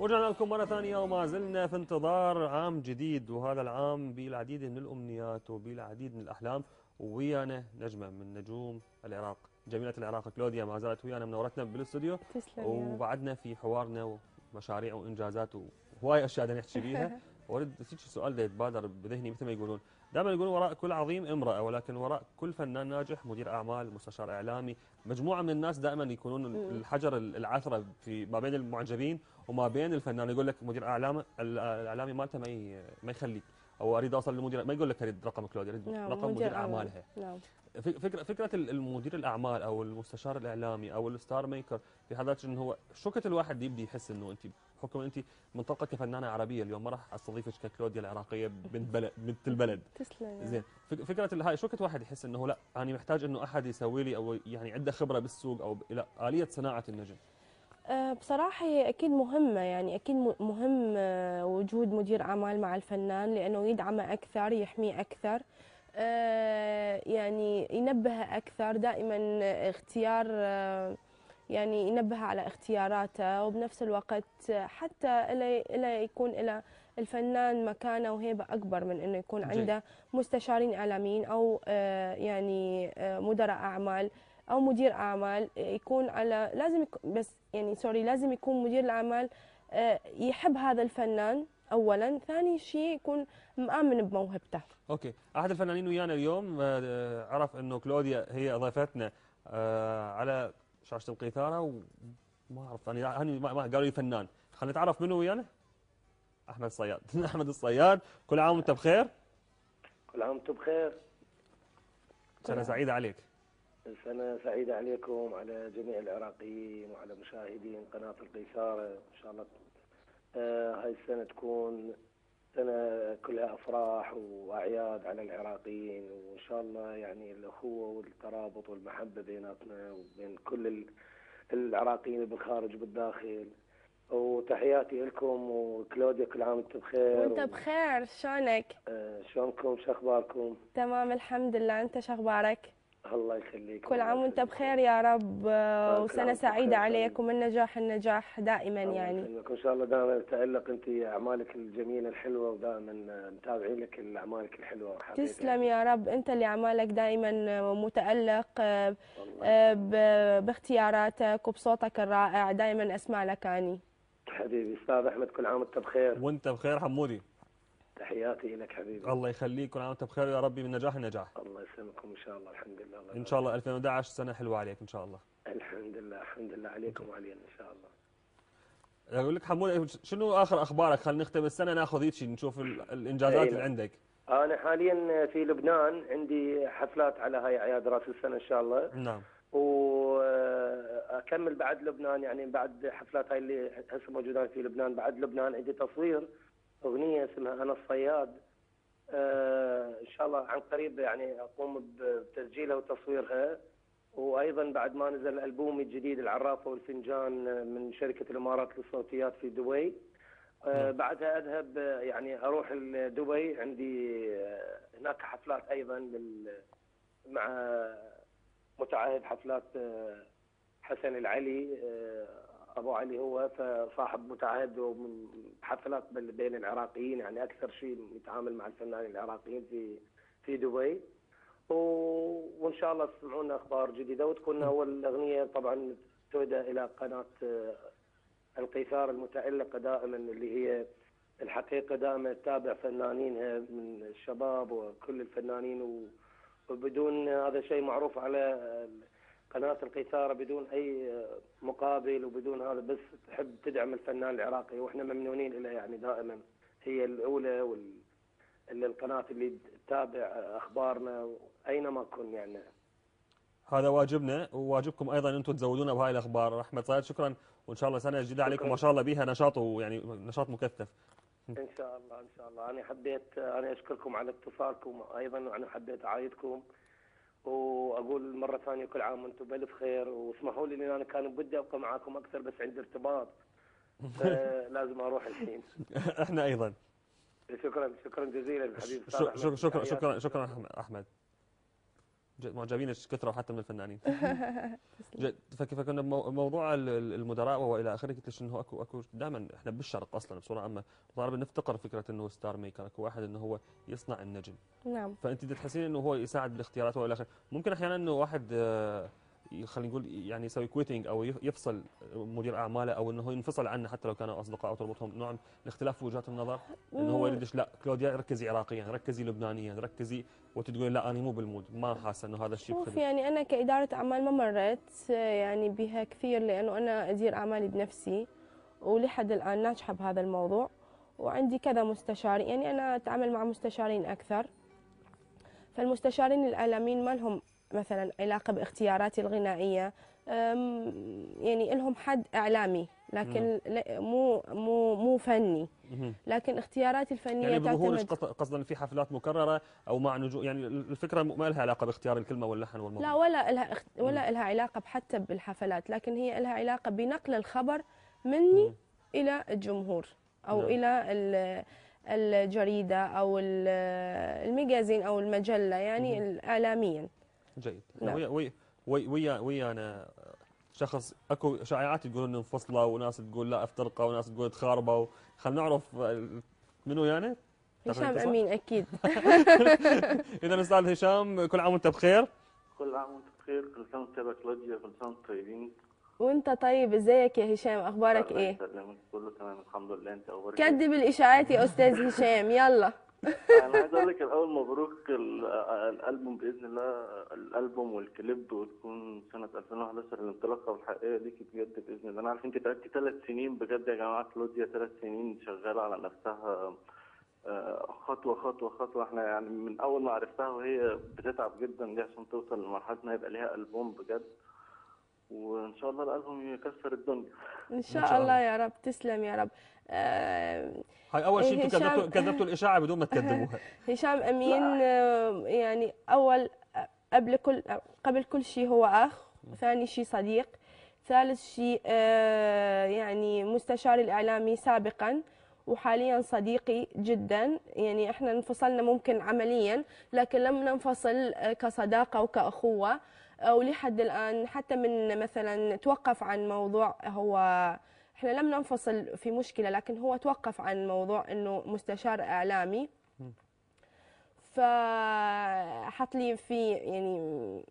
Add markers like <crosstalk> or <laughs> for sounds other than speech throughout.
ورجعنا لكم مرة ثانية وما زلنا في انتظار عام جديد وهذا العام بالعديد من الأمنيات وبالعديد من الأحلام ويانا نجمة من نجوم العراق جميلة العراق كلوديا ما زالت ويانا منورتنا بالاستوديو. وبعدنا في حوارنا ومشاريع وإنجازات وهواي أشياء نحكي بيها. <laughs> وارد هيك سؤال يتبادر بذهني مثل ما يقولون. دائما يقولون وراء كل عظيم امرأة ولكن وراء كل فنان ناجح مدير أعمال مستشار إعلامي مجموعة من الناس دائما يكونون الحجر العثرة في ما بين المعجبين وما بين الفنان. يقول لك مدير اعلام الإعلامي مالته ما ما يخليك. أو أريد اوصل للمدير ما يقول لك أريد رقم كلوديا أريد نعم رقم مدير. أعمالها. نعم. فك- فكره فكرة ال- المدير الأعمال أو المستشار الإعلامي أو ال star maker في ذاته انه هو شو كنت الواحد يبدي يحس إنه أنت بحكم أنت منطقه كفنانه عربية اليوم ما راح استضيفك ككلوديا العراقية بنت بلد بنت البلد. تسلم زين. فك- فكرة الهاي شو كنت واحد يحس إنه لا أنا محتاج إنه أحد يسوي لي أو يعني عنده خبرة بالسوق أو إلى آلية صناعة النجم. بصراحة هي أكيد مهمة يعني أكيد م- مهم أه، وجود مدير أعمال مع الفنان لأنه يدعمه أكثر يحميه أكثر أه، يعني ينبه أكثر دائما اختيار يعني ينبه على اختياراته وبنفس الوقت حتى إلى إلى يكون إلى الفنان مكانة وهيبة أكبر من إنه يكون جيد. عنده مستشارين إعلاميين أو يعني مدراء أعمال أو مدير أعمال يكون على لازم يكون بس يعني sorry لازم يكون مدير الأعمال آه، يحب هذا الفنان اولا ثاني شيء يكون مآمن بموهبته. okay. احد الفنانين ويانا اليوم آه، عرف إنه كلوديا هي ضيفتنا آه، على شاشة القيثارة وما أعرف أنا هني ما ما- قالوا لي فنان. خلينا نتعرف منه ويانا. أحمد الصياد. <laughs> أحمد الصياد كل عام وأنت بخير. كل عام وأنتم بخير. سنه سعيده عليك. سنة سعيدة عليكم وعلى جميع العراقيين وعلى مشاهدين قناة القيثارة إن شاء الله آه هاي السنة تكون سنة كلها أفراح وأعياد على العراقيين. وإن شاء الله يعني الأخوة والترابط والمحبة بيناتنا وبين كل ال- العراقيين بالخارج وبالداخل. وتحياتي لكم وكلوديا كل عام وأنتم بخير. وانت بخير شلونك؟ آه شلونكم؟ شو أخباركم؟ تمام الحمد لله. أنت شو أخبارك؟ الله يخليك كل عام وانت بخير يا رب وسنة سعيدة بخير. عليك ومن نجاح النجاح دائما الله يعني يسلمك. وإن شاء الله دائما تألق أنت اعمالك الجميلة الحلوة ودائما متابعين لك اعمالك الحلوة. تسلم يا رب أنت اللي أعمالك دائما متألق آه، آه، باختياراتك وبصوتك الرائع دائما أسمع لك آني حبيبي أستاذ أحمد كل عام وأنت بخير وأنت بخير حمودي تحياتي لك حبيبي. الله يخليك كل عام وانت بخير يا ربي من نجاح لنجاح. الله يسلمكم إن شاء الله الحمد لله. الله إن شاء الله 2011 سنة حلوة عليك إن شاء الله. الحمد لله الحمد لله عليكم وعلينا إن شاء الله. أقول لك حمود شنو آخر أخبارك؟ خلينا نختم السنة ناخذ هيك نشوف ال- الإنجازات أي اللي. عندك. أنا حاليا في لبنان عندي حفلات على هاي أعياد رأس السنة إن شاء الله. نعم. واكمل بعد لبنان يعني بعد حفلات هاي اللي هسه موجودين في لبنان بعد لبنان عندي تصوير. أغنية اسمها أنا الصياد. آه، إن شاء الله عن قريب يعني أقوم بتسجيلها وتصويرها. وأيضا بعد ما نزل البومي الجديد العرافه والفنجان من شركة الإمارات للصوتيات في دبي. آه، نعم. بعدها أذهب آه، يعني أروح دبي عندي آه، هناك حفلات أيضا لل مع متعهد حفلات آه، حسن العلي آه، ابو علي هو فصاحب متعهد ومن حفلات بين العراقيين يعني أكثر شيء يتعامل مع الفنانين العراقيين في في دبي. وإن شاء الله تسمعون أخبار جديدة وتكون أول أغنية طبعا تهدى إلى قناة آه، القيثار المتألقة دائما اللي هي الحقيقة دائما تتابع فنانينها من الشباب وكل الفنانين وبدون هذا شيء معروف على قناة القيثارة بدون أي مقابل وبدون هذا بس تحب تدعم الفنان العراقي وإحنا ممنونين لها يعني دائما. هي الأولى وال اللي القناة اللي تتابع أخبارنا أينما كن يعني. هذا واجبنا وواجبكم أيضا أنتم تزودونا بهاي الأخبار. أحمد صياد شكرا. وإن شاء الله سنه جديده عليكم. ما شاء الله بها نشاط ويعني نشاط مكثف. إن شاء الله إن شاء الله. أنا حبيت أنا أشكركم على اتصالكم أيضا وأنا حبيت أعايدكم. وأقول مرة ثانية كل عام وأنتم بألف خير. واسمحوا لي لأن أنا كان بدي أبقى معاكم أكثر بس عندي ارتباط. <laughs> لازم أروح الحين. إحنا أيضا. شكرا شكرا جزيلا حبيبي. شك- شك- شكرا شكرا شكرا أحمد. معجبين كثرة حتى من الفنانين. <laughs> فكنا موضوع ال- ال- المدراء والى آخره قلت لك انه اكو أكو دائما إحنا بالشرق أصلا بصورة عامة. طالما نفتقر فكرة إنه ستار ميكر أكو واحد إنه هو يصنع النجم. نعم. فأنت تحسين إنه هو يساعد بالاختيارات وإلى آخره. ممكن أحيانا إنه واحد آه، خلينا نقول يعني يسوي quitting أو يف- يفصل مدير أعماله أو إنه هو ينفصل عنه حتى لو كانوا أصدقاء أو تربطهم. نوع من الاختلاف في وجهات النظر. إنه هو. يريدش لا كلوديا ركزي عراقيا ركزي لبنانيا ركزي وتقول لا أنا مو بال mood ما حاسة إنه هذا الشيء شوف يعني أنا كإدارة أعمال ما مريت يعني بها كثير لأنه أنا أدير أعمالي بنفسي ولحد الآن ناجحة بهذا الموضوع وعندي كذا مستشار. يعني أنا أتعامل مع مستشارين أكثر. فالمستشارين الإعلاميين ما لهم مثلا علاقة باختياراتي الغنائية يعني لهم حد إعلامي لكن لا- مو مو مو فني. لكن اختياراتي الفنية يعني قط- قصدا في حفلات مكررة أو مع نجوم يعني الفكرة ما لها علاقة باختيار الكلمة واللحن لا والموضوع ولا لها اخت... ولا لها علاقة حتى بالحفلات لكن هي لها علاقة بنقل الخبر مني. إلى الجمهور أو نعم. إلى ال- الجريدة أو ال- الميجازين أو المجلة يعني مم. جيد. نعم. ويا ويا ويا ويا ويانا شخص أكو شائعات تقول إنه انفصلوا وناس تقول لا افترقوا وناس تقول تخاربوا خلينا نعرف منو ويانا هشام؟ أمين أكيد. <laughs> إذا أستاذ هشام كل عام وأنت بخير. كل عام وأنت بخير كل سنة وأنت كلوديا كل سنة وأنتم طيبين. وأنت طيب إزيك يا هشام؟ إيه؟ يسلمك كله تمام الحمد لله. أنت أخبارك إيه؟ كذب الإشاعات يا أستاذ هشام يلا. أنا عايز أقول لك الأول مبروك ال- الالبوم باذن الله الالبوم والكليب وتكون سنة 2011 الانطلاقة الحقيقيه ليكي بجد باذن الله. أنا عارف انت تعبتي ثلاث سنين بجد يا جماعة كلوديا ثلاث سنين شغالة على نفسها آه، خطوة خطوة خطوة. إحنا يعني من أول ما عرفتها وهي بتتعب جدا دي عشان توصل لمرحلة إنها يبقى ليها ألبوم بجد. وإن شاء الله الألبوم يكسر الدنيا. إن شاء شاء الله. يا رب. تسلم يا رب. آه، هاي أول شيء أنتم هشام- كذبتوا كذبتوا الإشاعة بدون ما تكذبوها. <laughs> هشام أمين آه، يعني أول قبل كل قبل كل شيء هو أخ ثاني شيء صديق ثالث شيء آه، يعني مستشاري الإعلامي سابقا وحاليا صديقي جدا. يعني إحنا انفصلنا ممكن عمليا لكن لم ننفصل آه، كصداقة وكأخوة. آه، ولحد الآن حتى من مثلا توقف عن موضوع هو إحنا لم ننفصل في مشكلة لكن هو توقف عن موضوع إنه مستشار إعلامي. فحط لي في يعني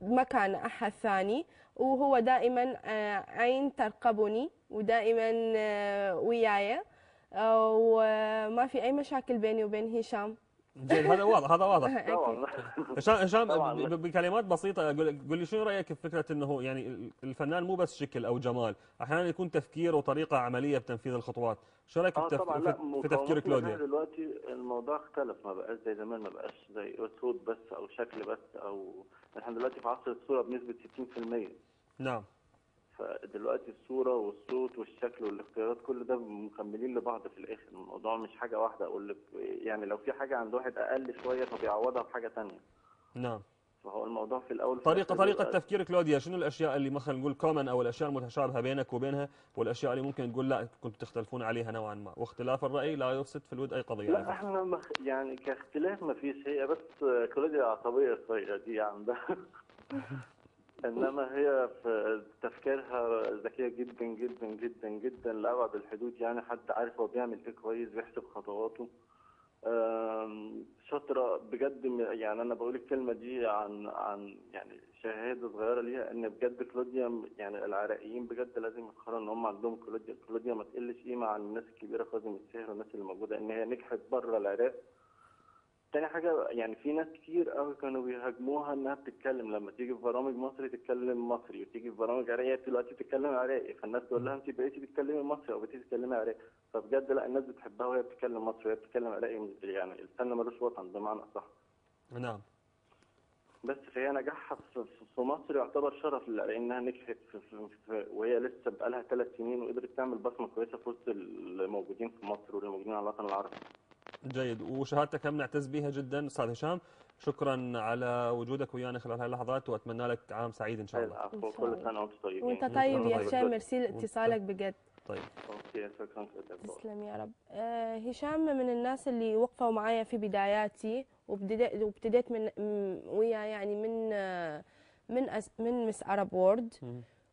مكان أحد ثاني وهو دائما آه، عين ترقبني ودائما آه، وياي. آه، وما في أي مشاكل بيني وبين هشام. جيد. هذا واضح هذا واضح. <laughs> هشام هشام بكلمات بسيطة قول قول لي شنو رأيك في فكرة إنه يعني الفنان مو بس شكل أو جمال أحيانا يكون تفكير وطريقة عملية بتنفيذ الخطوات. شو رأيك آه في, طبعا التف... لا في, في تفكير كلوديا دلوقتي الموضوع اختلف. ما بقاش زي زمان ما بقاش زي صوت بس أو شكل بس أو إحنا دلوقتي في عصر الصورة بنسبة 60% نعم. فدلوقتي الصورة والصوت والشكل والاختيارات كل ده مكملين لبعض في الآخر. الموضوع مش حاجة واحدة. أقول لك يعني لو في حاجة عند واحد أقل شوية فبيعوضها بحاجه تانية. نعم. فهو الموضوع في الأول في طريقه الآخر طريقة تفكير كلوديا شنو الأشياء اللي مثلا نقول common أو الأشياء المتشابهة بينك وبينها والأشياء اللي ممكن تقول لا كنتوا تختلفون عليها نوعا ما. واختلاف الرأي لا يفسد في الود أي قضية. لا. إحنا مخ... يعني كاختلاف ما فيش. هي بس كلوديا عصبية شوية دي عندها <laughs> إنما هي في تفكيرها ذكية جدا جدا جدا جدا لأبعد الحدود. يعني حد عارف هو بيعمل إيه كويس بيحسب خطواته. شاطرة بجد. يعني أنا بقول الكلمة دي عن عن يعني شهادة صغيرة ليها إن بجد كلوديا يعني العراقيين بجد لازم يفخروا إن هم عندهم كلوديا كلوديا ما تقلش قيمة عن الناس الكبيرة كاظم الساهر والناس اللي موجودة إن هي نجحت بره العراق. تاني حاجة يعني في ناس كتير قوي كانوا بيهاجموها إنها بتتكلم. لما تيجي في برامج مصري تتكلم مصري وتيجي في برامج عراقية دلوقتي تتكلم عراقي. فالناس تقول لها أنت بقيتي تتكلمي مصري أو بقيتي تتكلمي عراقي. فبجد لا الناس بتحبها وهي بتتكلم مصري وهي بتتكلم عراقي. يعني الفن ملوش وطن بمعنى أصح. نعم. بس فهي نجاحها في مصر يعتبر شرف لانها نجحت وهي لسه بقالها ثلاث سنين وقدرت تعمل بصمة كويسة في وسط الموجودين في مصر واللي موجودين على الوطن العربي. جيد. وشهادتك هم نعتز بها جدا أستاذ هشام. شكرا على وجودك ويانا خلال هاي اللحظات وأتمنى لك عام سعيد إن شاء الله. العفو إن شاء كل. سنه وأنتم طيبين. وأنت طيب يا طيب. هشام ميرسي لاتصالك بجد. طيب. okay شكرا تسلم يا رب. آه، هشام من الناس اللي وقفوا معايا في بداياتي وابتدأ- وابتديت من وياه يعني من آه، من أس- من Miss Arab World.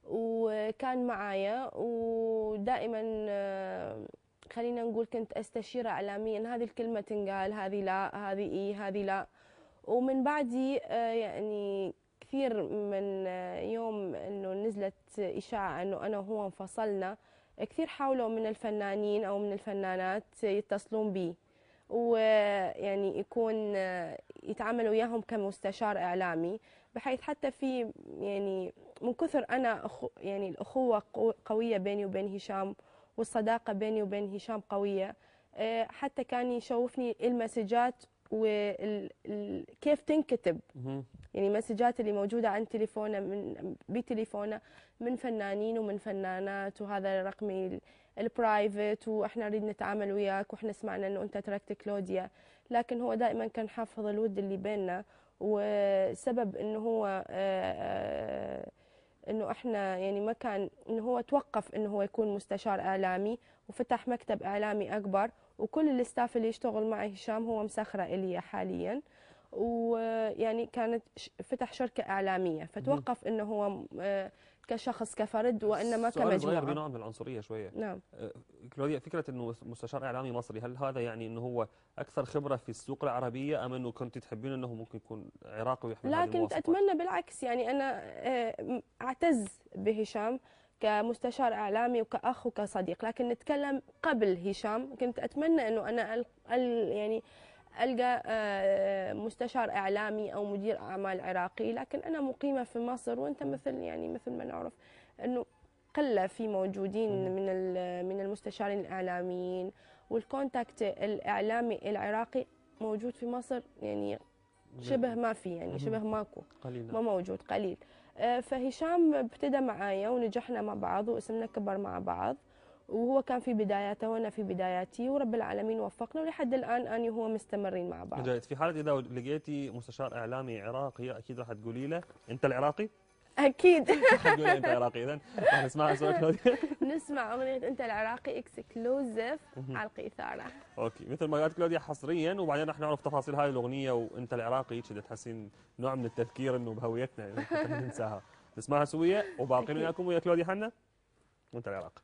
وكان معايا ودائما آه، خلينا نقول كنت استشيره اعلاميا هذه الكلمة تنقال هذه لا هذه إي هذه لا. ومن بعدي آه، يعني كثير من آه، يوم إنه نزلت إشاعة إنه أنا وهو انفصلنا كثير حاولوا من الفنانين أو من الفنانات يتصلون بي. ويعني يكون آه، يتعامل وياهم كمستشار إعلامي بحيث حتى في يعني من كثر أنا أخو يعني الأخوة قو- قوية بيني وبين هشام والصداقة بيني وبين هشام قوية. آه، حتى كان يشوفني المسجات وكيف تنكتب. يعني مسجات اللي موجودة عن تليفونه من بتليفونه من فنانين ومن فنانات وهذا رقمي ال- البرايفت وإحنا نريد نتعامل وياك وإحنا سمعنا إنه أنت تركت كلوديا. لكن هو دائما كان حافظ الود اللي بيننا وسبب إنه هو آه، آه، إنه إحنا يعني ما كان إنه هو توقف إنه هو يكون مستشار اعلامي وفتح مكتب اعلامي أكبر وكل الستاف اللي يشتغل مع هشام هو مسخرة إلي حاليا. ويعني كانت فتح شركة اعلاميه فتوقف إنه هو آه، كشخص كفرد وإنما سؤال صغير كمجموعه بنوع من العنصرية شوية. نعم. آه، كلوديا فكرة إنه مستشار إعلامي مصري هل هذا يعني إنه هو أكثر خبرة في السوق العربية أم إنه كنت تحبين إنه ممكن يكون عراقي ويحمل لا كنت؟ أتمنى بالعكس يعني أنا آه، م- أعتز بهشام كمستشار إعلامي وكأخ وكصديق لكن نتكلم قبل هشام كنت أتمنى إنه أنا ال ال يعني ألقى آه، مستشار إعلامي أو مدير أعمال عراقي لكن أنا مقيمة في مصر وأنت مثل يعني مثل ما نعرف أنه قلة في موجودين من من المستشارين الإعلاميين والكونتاكت الإعلامي العراقي موجود في مصر يعني شبه ما في يعني. شبه ماكو قليلا ما موجود قليل. آه، فهشام ابتدى معايا ونجحنا مع بعض واسمنا كبر مع بعض. وهو كان في بداياته وأنا في بداياتي ورب العالمين وفقنا ولحد الآن أني وهو مستمرين مع بعض. جيد. في حاله إذا لقيتي مستشار إعلامي عراقي أكيد راح تقولي له أنت العراقي؟ أكيد. <laughs> أنت عراقي اذا راح كلوديا <laughs> نسمع أغنية أنت العراقي اكسكلوزيف على القيثارة. أوكي. مثل ما قالت كلوديا حصريا وبعدين راح نعرف تفاصيل هاي الأغنية وأنت العراقي. كذا تحسين نوع من التذكير إنه بهويتنا ننساها. نسمعها سوية وباقيين أكيد. وياكم. ويا كلوديا حنا وأنت العراقي.